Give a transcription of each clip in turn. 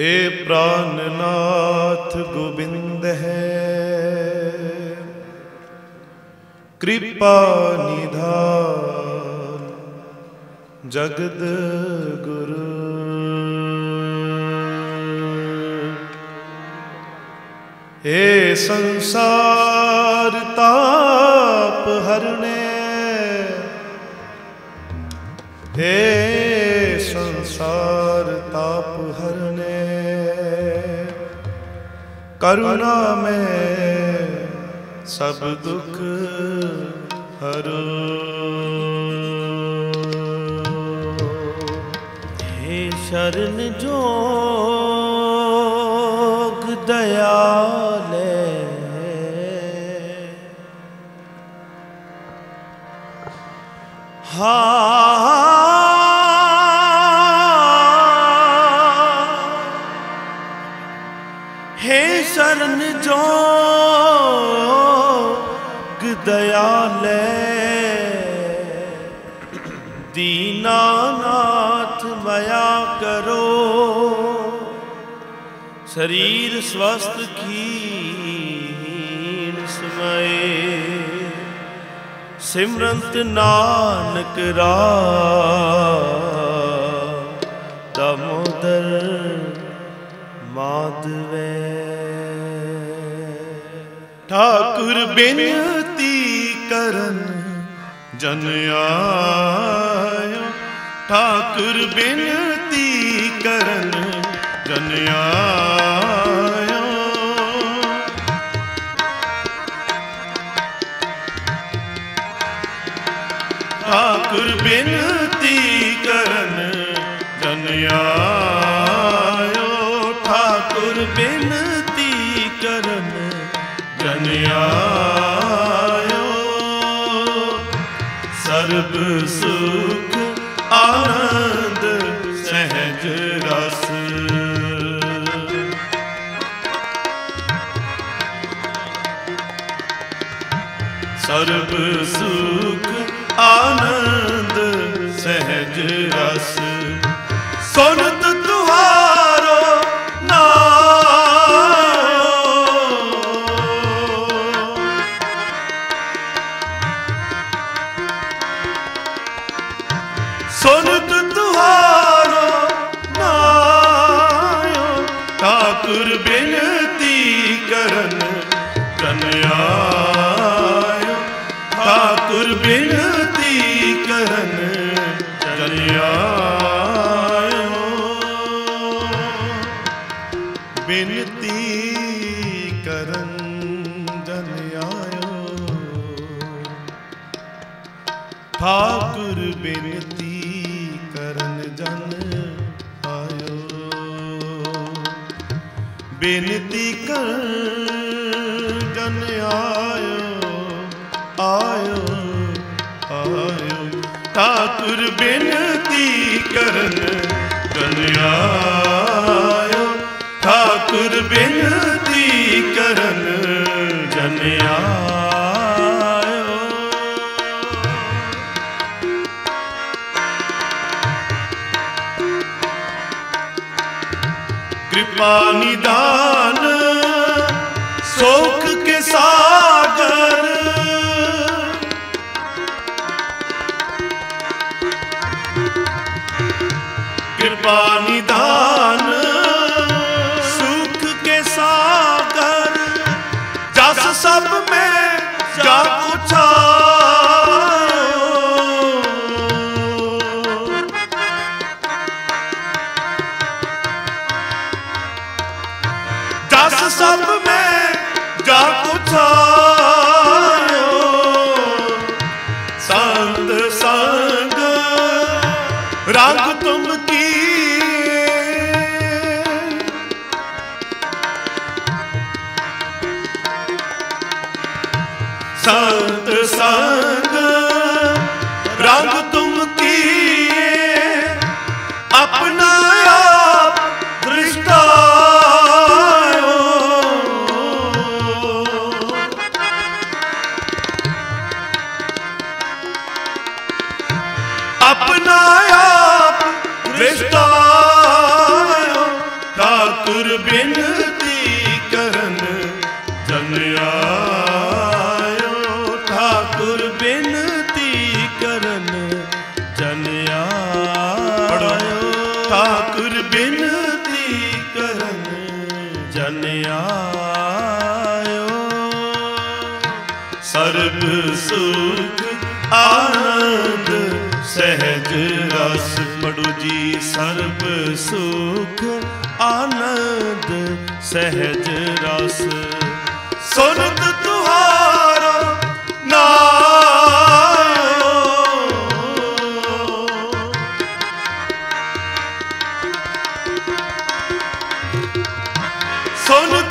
ਹੇ ਪ੍ਰਾਨਨਾਥ ਗੋਬਿੰਦ ਹੈ। ਕਿਰਪਾ ਨਿਧਾਨ ਜਗਤ ਗੁਰੂ। ਏ ਸੰਸਾਰ ਤਾਪ ਹਰਨੇ ਏ ਕਰੁਣਾ ਮੈਂ ਸਭ ਦੁੱਖ ਹਰੋ। ਹੇ ਸ਼ਰਨ ਜੋਗ ਦਇਆਲੇ ਹਾ। ਕਰਨ ਜੋਗ ਦਇਆਲੇ ਦੀਨਾਨਾਥ ਮਇਆ ਕਰੋ। ਸਰੀਰ ਸਵਸਥ ਖੀਣ ਸਮਏ। ਸਿਮਰੰਤ ਨਾਨਕ ਰਾਮ। ਬੇਨਤੀ ਕਰਨ ਜਨ ਆਇਓ। ਠਾਕੁਰ ਬੇਨਤੀ ਕਰਨ ਜਨ ਆਇਓ। ਸੁਖ ਆਨੰਦ ਸਹਿਜ ਰਸ। ਸਰਬ ਸੁਖ ਆਨੰਦ ਸਹਿਜ ਰਸ। ਸੁਨ सुनत तुहारो नायो ठाकुर बिनती करन जन आयो ठाकुर बिनती करन जन आयो ਬਿਨਤੀ ਕਰਨ ਜਨ ਆਇਓ ਠਾਕੁਰ ਬੇਨਤੀ ਕਰ, ਜਨ ਆਇਓ ਆਇਓ ਆਇਓ। ਠਾਕੁਰ ਬੇਨਤੀ ਕਰਨ, ਜਨ ਆਇਓ। ਠਾਕੁਰ ਬੇਨਤੀ ਕਰਨ, ਜਨ ਆਇਓ। ਕਿਰਪਾ ਨਿਦਾਨ ਸੋਖ ਕੇ ਸਾਗਰ। ਕਿਰਪਾ ਨਿਦਾਨ I'm not ਸੁਖ ਆਨੰਦ, ਸਹਿਜ ਰਸ। ਪੜੋ ਜੀ, ਸਰਬ ਸੁਖ, ਆਨੰਦ, ਸਹਿਜ ਰਸ। ਸੁਨਤ ਤੁਹਾਰਾ ਨਾਮ ਸੁਨਤ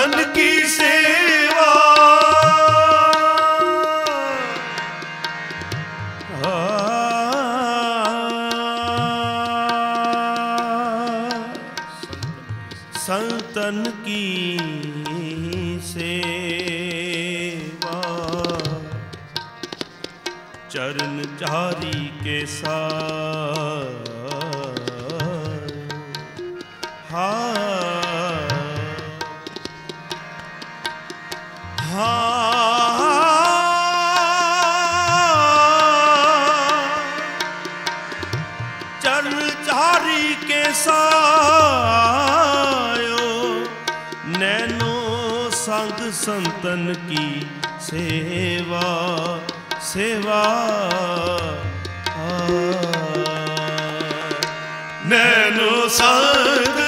ਸੰਤਨ ਕੀ ਸੇਵਾ? ਸੰਤਨ ਕੀ ਸੇਵਾ? ਚਰਨ ਚਾਰੀ ਕੇ ਸਾਰ। ਹਾ। ਸੰਤਨ ਕੀ ਸੇਵਾ ਸੇਵਾ। ਆ ਨੈਨੋ ਸੰਗ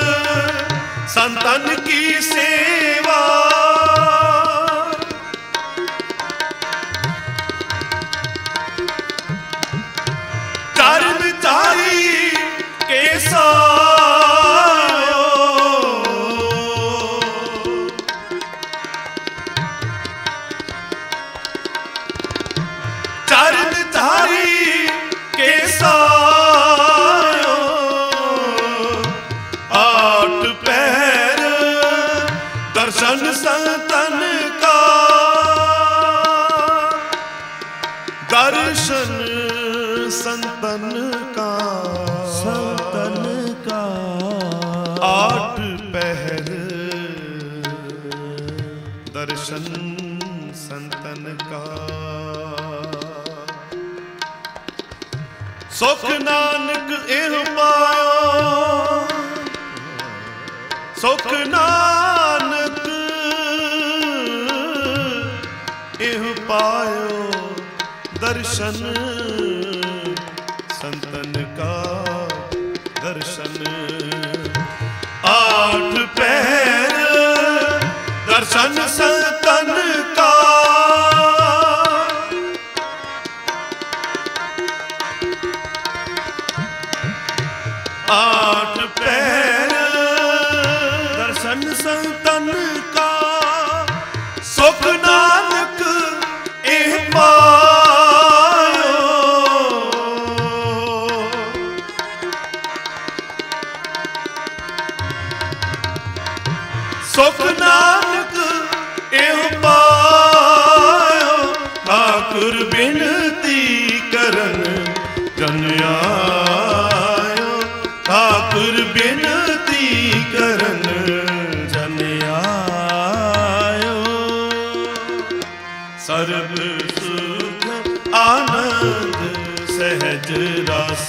ਸੰਤਨ ਕੀ ਸੇਵਾ। ਸੁਖ ਨਾਨਕ ਇਹ ਪਾਇਓ ਸੁਖ ਨਾਨਕ ਇਹ ਪਾਇਓ ਦਰਸ਼ਨ। ਸੰਤਨ ਕਾ ਦਰਸ਼ਨ। ਆਠ ਪਹਿਰ ਦਰਸ਼ਨ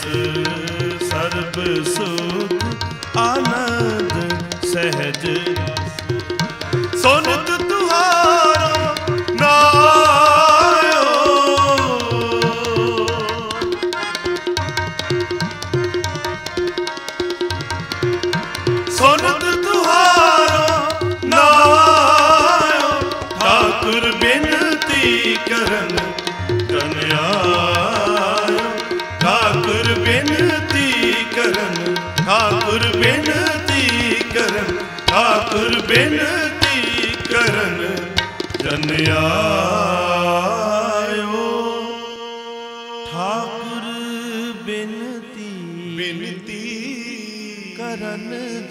ਸਰਬ ਸੁਖ ਆਨੰਦ ਸਹਿਜ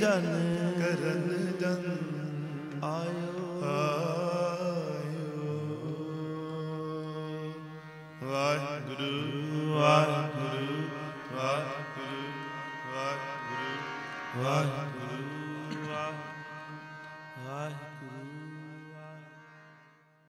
ਜਨ ਕਰਨ ਜਨ ਆਇਓ। ਆਇਓ। ਵਾਹਿਗੁਰੂ ਵਾਹਿਗੁਰੂ ਵਾਹਿਗੁਰੂ ਵਾਹਿਗੁਰੂ ਵਾਹਿਗੁਰੂ।